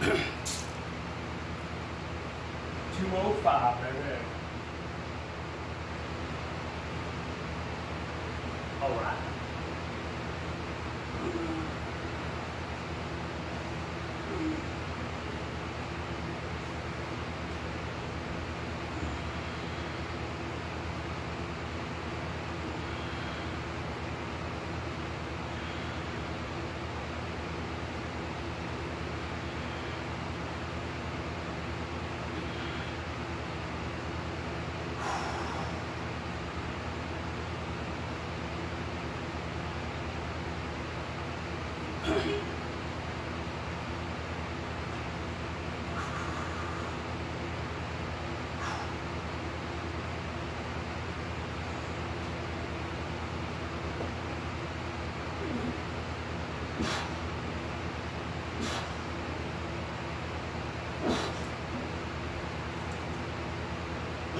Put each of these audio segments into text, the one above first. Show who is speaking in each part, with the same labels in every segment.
Speaker 1: 205 right there. All right.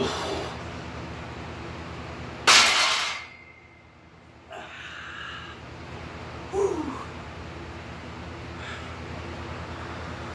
Speaker 2: Oh.